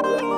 Oh,